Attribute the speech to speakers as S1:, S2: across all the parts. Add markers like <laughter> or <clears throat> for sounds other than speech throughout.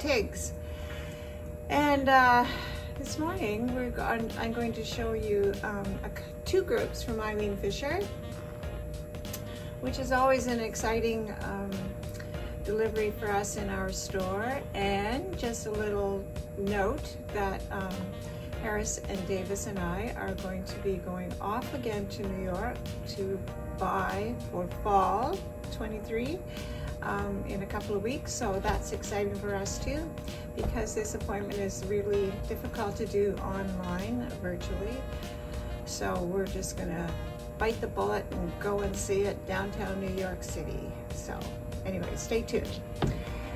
S1: Tigs. And uh, this morning we're go I'm going to show you um, a, two groups from Eileen Fisher, which is always an exciting um, delivery for us in our store. And just a little note that um, Harris and Davis and I are going to be going off again to New York to buy for fall 23 um, in a couple of weeks. So that's exciting for us too because this appointment is really difficult to do online virtually. So we're just gonna bite the bullet and go and see it downtown New York City. So anyway, stay tuned.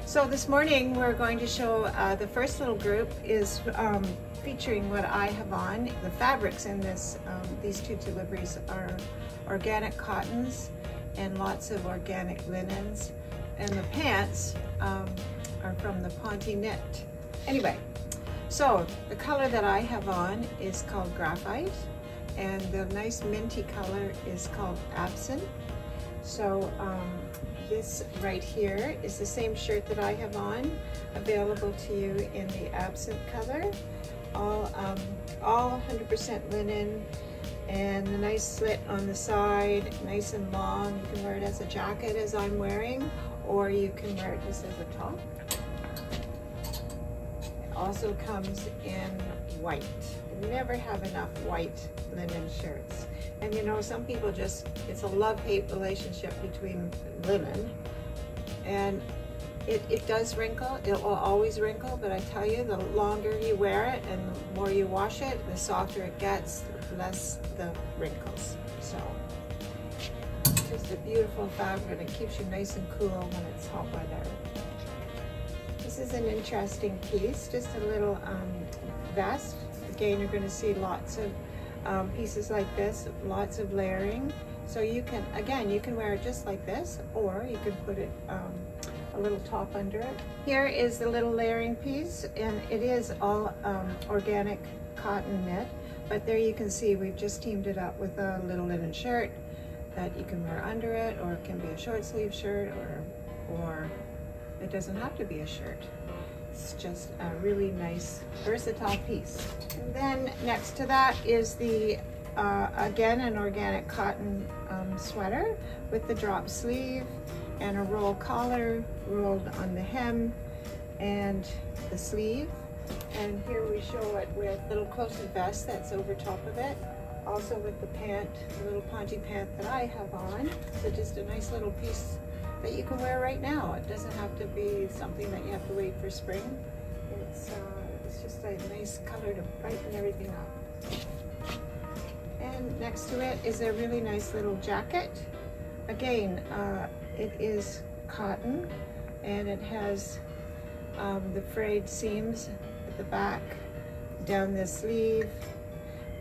S1: So this morning we're going to show uh, the first little group is um, featuring what I have on. The fabrics in this, um, these two deliveries are organic cottons and lots of organic linens. And the pants um, are from the Ponte Knit. Anyway, so the color that I have on is called graphite and the nice minty color is called absinthe. So um, this right here is the same shirt that I have on, available to you in the absinthe color. All um, all 100% linen and the nice slit on the side, nice and long. You can wear it as a jacket as I'm wearing, or you can wear it just as a top. It also comes in white. You never have enough white linen shirts. And you know, some people just, it's a love-hate relationship between linen and it, it does wrinkle, it will always wrinkle, but I tell you, the longer you wear it and the more you wash it, the softer it gets, the less the wrinkles. So, just a beautiful fabric it keeps you nice and cool when it's hot weather. This is an interesting piece, just a little um, vest. Again, you're gonna see lots of um, pieces like this, lots of layering. So you can, again, you can wear it just like this, or you can put it um, a little top under it. Here is the little layering piece, and it is all um, organic cotton knit, but there you can see we've just teamed it up with a little linen shirt that you can wear under it, or it can be a short sleeve shirt, or, or it doesn't have to be a shirt. It's just a really nice, versatile piece. And then next to that is the, uh, again, an organic cotton um, sweater with the drop sleeve and a roll collar rolled on the hem and the sleeve. And here we show it with a little close-up vest that's over top of it. Also with the pant, the little ponte pant that I have on. So just a nice little piece that you can wear right now. It doesn't have to be something that you have to wait for spring. It's, uh, it's just a nice color to brighten everything up. And next to it is a really nice little jacket. Again, uh, it is cotton and it has um, the frayed seams at the back, down the sleeve,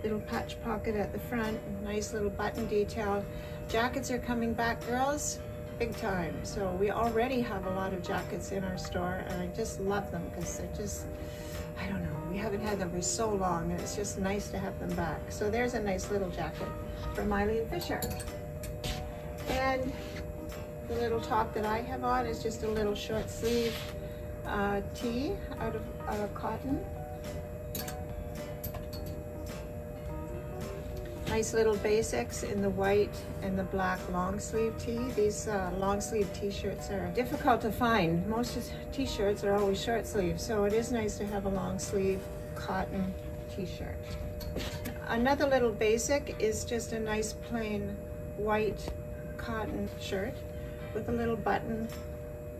S1: little patch pocket at the front, nice little button detail. Jackets are coming back, girls, big time. So we already have a lot of jackets in our store and I just love them because they're just, I don't know, we haven't had them for so long and it's just nice to have them back. So there's a nice little jacket from Eileen Fisher. And the little top that I have on is just a little short sleeve uh, tee out of uh, cotton. Nice little basics in the white and the black long sleeve tee. These uh, long sleeve t-shirts are difficult to find. Most t-shirts are always short sleeve, so it is nice to have a long sleeve cotton t-shirt. Another little basic is just a nice plain white cotton shirt with a little button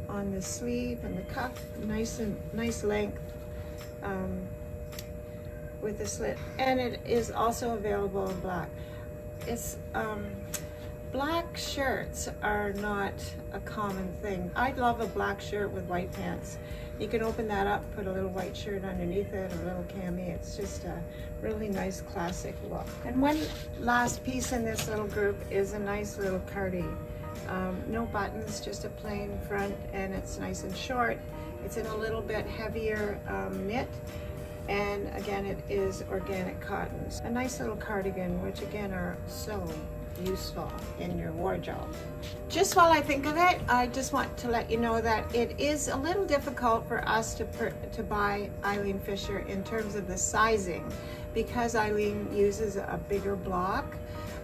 S1: on the sleeve and the cuff, nice and nice length um, with a slit. And it is also available in black. It's um, black shirts are not a common thing. I'd love a black shirt with white pants. You can open that up, put a little white shirt underneath it, a little cami. It's just a really nice classic look. And one last piece in this little group is a nice little cardi. Um, no buttons, just a plain front and it's nice and short. It's in a little bit heavier um, knit and again it is organic cottons. A nice little cardigan which again are so useful in your wardrobe. Just while I think of it, I just want to let you know that it is a little difficult for us to, to buy Eileen Fisher in terms of the sizing because Eileen uses a bigger block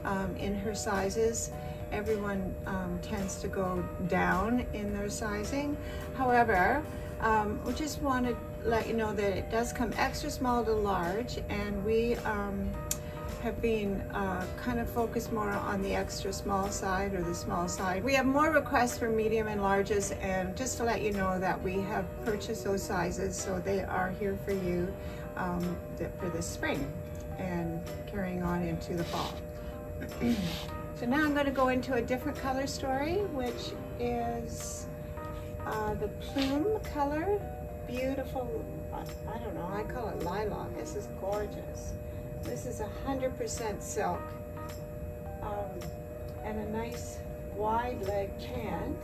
S1: um, in her sizes. Everyone um, tends to go down in their sizing. However, um, we just want to let you know that it does come extra small to large and we um, have been uh, kind of focused more on the extra small side or the small side. We have more requests for medium and larges and just to let you know that we have purchased those sizes so they are here for you um, for the spring and carrying on into the fall. <clears throat> so now I'm going to go into a different color story which is uh, the plume color. Beautiful, I, don't know, I call it lilac. This is gorgeous. This is 100% silk um, and a nice wide leg pant.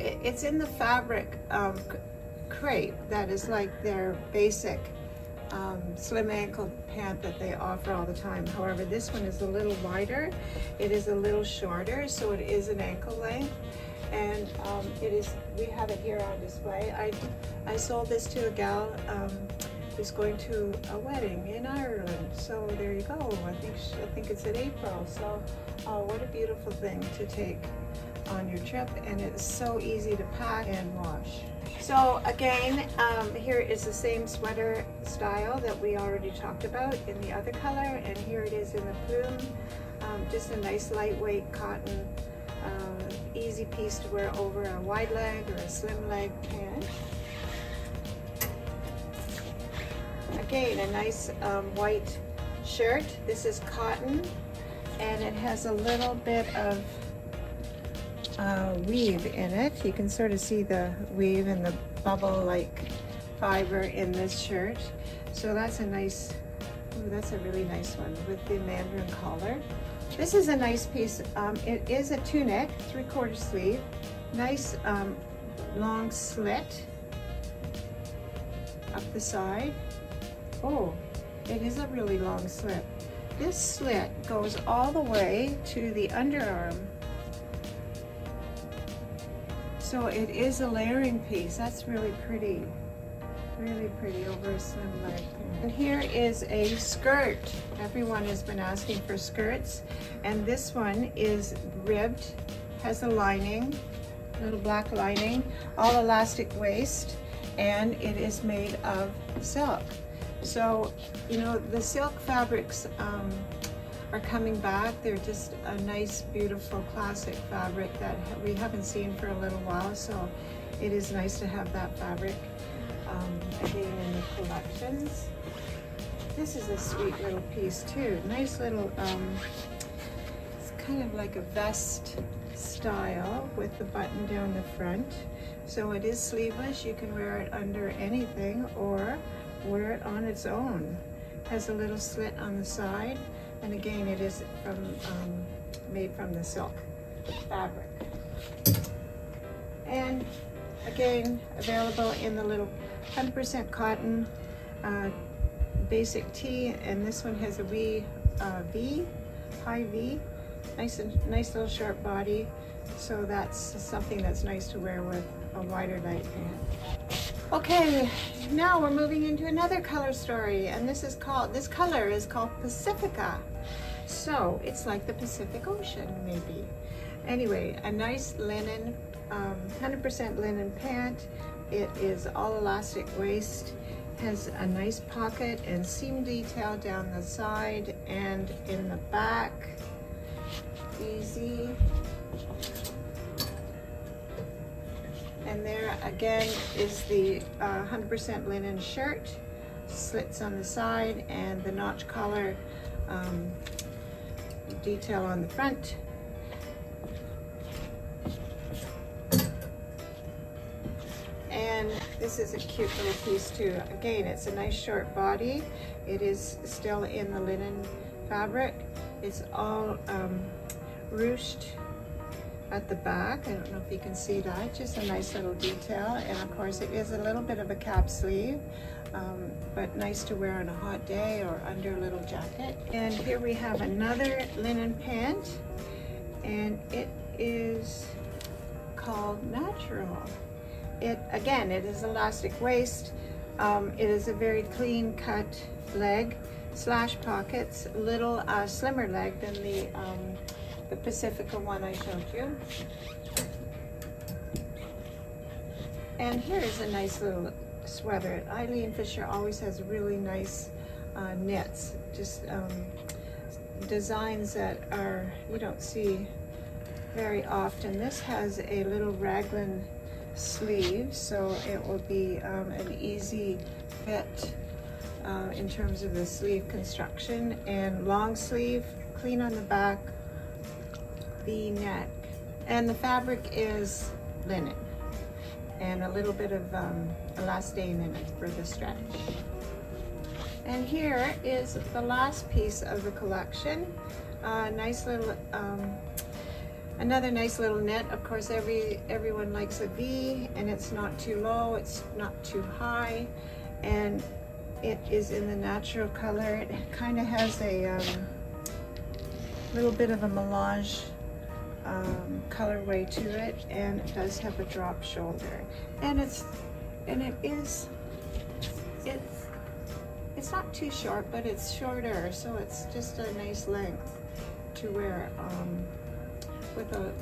S1: It's in the fabric um, crepe that is like their basic um, slim ankle pant that they offer all the time. However, this one is a little wider. It is a little shorter, so it is an ankle length. And um, it is, we have it here on display. I, I sold this to a gal um, is going to a wedding in Ireland. So there you go. I think I think it's in April. So uh, what a beautiful thing to take on your trip, and it's so easy to pack and wash. So again, um, here is the same sweater style that we already talked about in the other color, and here it is in the plume. Um, just a nice lightweight cotton, uh, easy piece to wear over a wide leg or a slim leg pant. Again, a nice um, white shirt. This is cotton and it has a little bit of uh, weave in it. You can sort of see the weave and the bubble-like fiber in this shirt. So that's a nice, ooh, that's a really nice one with the mandarin collar. This is a nice piece. Um, it is a tunic, three-quarter sleeve, nice um, long slit up the side. Oh, it is a really long slit. This slit goes all the way to the underarm. So it is a layering piece. That's really pretty. Really pretty over a slim leg. And here is a skirt. Everyone has been asking for skirts. And this one is ribbed, has a lining, little black lining, all elastic waist, and it is made of silk. So, you know, the silk fabrics um, are coming back. They're just a nice, beautiful, classic fabric that we haven't seen for a little while. So it is nice to have that fabric um, again in the collections. This is a sweet little piece too. Nice little, um, it's kind of like a vest style with the button down the front. So it is sleeveless. You can wear it under anything or wear it on its own. Has a little slit on the side, and again, it is from um, made from the silk fabric. And again, available in the little 100% cotton uh, basic tee, and this one has a wee uh, V, high V, nice and nice little sharp body. So that's something that's nice to wear with a wider leg pant. Okay, now we're moving into another color story, and this is called, this color is called Pacifica. So it's like the Pacific Ocean, maybe. Anyway, a nice linen, 100% um, linen pant. It is all elastic waist, has a nice pocket and seam detail down the side and in the back. Easy. And there again is the 100% uh, linen shirt, slits on the side and the notch collar um, detail on the front. And this is a cute little piece too. Again, it's a nice short body. It is still in the linen fabric. It's all um, ruched at the back. I don't know if you can see that, just a nice little detail. And of course it is a little bit of a cap sleeve, um, but nice to wear on a hot day or under a little jacket. And here we have another linen pant. and it is called Natural. It Again, it is elastic waist. Um, it is a very clean cut leg slash pockets, little uh, slimmer leg than the, um, the Pacifica one I showed you. And here is a nice little sweater. Eileen Fisher always has really nice uh, knits, just um, designs that are, you don't see very often. This has a little raglan sleeve, so it will be um, an easy fit uh, in terms of the sleeve construction and long sleeve, clean on the back, the neck. And the fabric is linen and a little bit of um, elastane in it for the stretch. And here is the last piece of the collection. Uh, nice little, um, another nice little knit. Of course, every everyone likes a V, and it's not too low, it's not too high, and it is in the natural color. It kind of has a um, little bit of a melange um, colorway to it and it does have a drop shoulder and it's and it is it's it's not too short but it's shorter so it's just a nice length to wear um, with a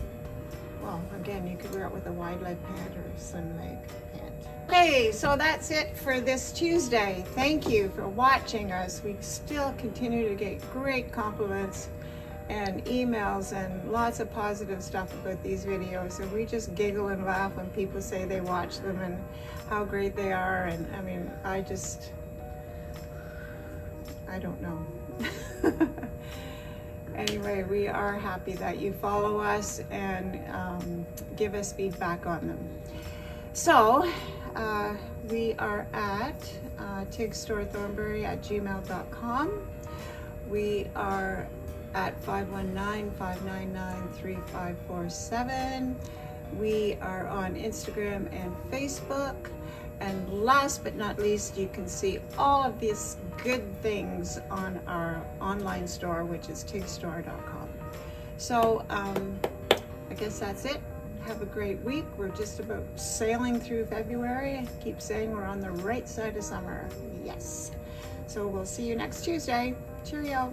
S1: well again you could wear it with a wide leg pant or slim leg pant okay so that's it for this Tuesday thank you for watching us we still continue to get great compliments and emails and lots of positive stuff about these videos. And we just giggle and laugh when people say they watch them and how great they are. And I mean, I just, I don't know. <laughs> anyway, we are happy that you follow us and um, give us feedback on them. So, uh, we are at uh, tigstore at gmail.com. We are at 519-599-3547. We are on Instagram and Facebook. And last but not least, you can see all of these good things on our online store, which is tigstore.com. So um, I guess that's it. Have a great week. We're just about sailing through February. I keep saying we're on the right side of summer. Yes. So we'll see you next Tuesday. Cheerio.